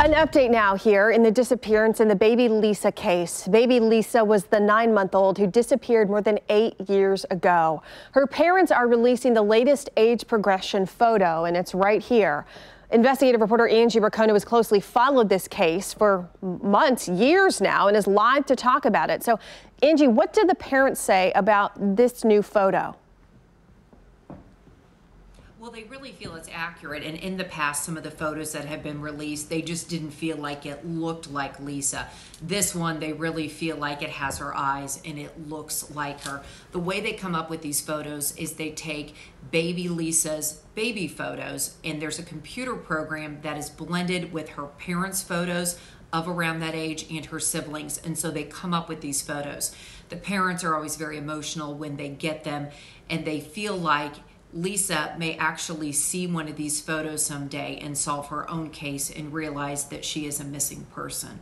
An update now here in the disappearance in the baby Lisa case. Baby Lisa was the nine month old who disappeared more than eight years ago. Her parents are releasing the latest age progression photo, and it's right here. Investigative reporter Angie Ricono has closely followed this case for months, years now, and is live to talk about it. So, Angie, what did the parents say about this new photo? Well, they really feel it's accurate. And in the past, some of the photos that have been released, they just didn't feel like it looked like Lisa. This one, they really feel like it has her eyes and it looks like her. The way they come up with these photos is they take baby Lisa's baby photos, and there's a computer program that is blended with her parents' photos of around that age and her siblings. And so they come up with these photos. The parents are always very emotional when they get them, and they feel like Lisa may actually see one of these photos someday and solve her own case and realize that she is a missing person.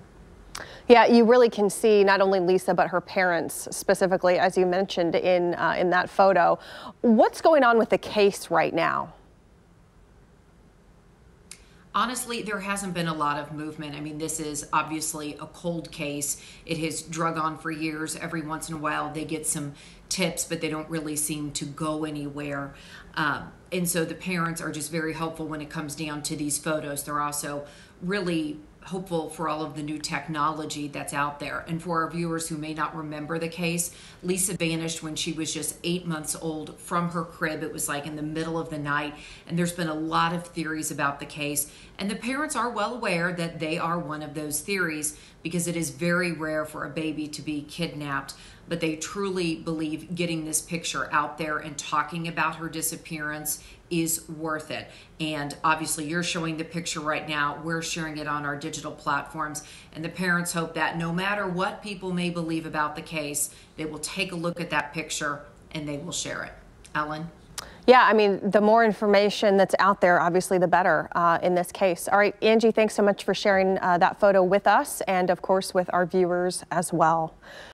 Yeah, you really can see not only Lisa but her parents specifically, as you mentioned in uh, in that photo. What's going on with the case right now? Honestly, there hasn't been a lot of movement. I mean, this is obviously a cold case. It has drug on for years. Every once in a while, they get some tips, but they don't really seem to go anywhere. Um, and so the parents are just very helpful when it comes down to these photos. They're also really hopeful for all of the new technology that's out there. And for our viewers who may not remember the case, Lisa vanished when she was just eight months old from her crib. It was like in the middle of the night. And there's been a lot of theories about the case. And the parents are well aware that they are one of those theories because it is very rare for a baby to be kidnapped. But they truly believe getting this picture out there and talking about her disappearance is worth it. And obviously, you're showing the picture right now. We're sharing it on our digital platforms. And the parents hope that no matter what people may believe about the case, they will take a look at that picture and they will share it. Ellen? Yeah, I mean, the more information that's out there, obviously, the better uh, in this case. All right, Angie, thanks so much for sharing uh, that photo with us and, of course, with our viewers as well.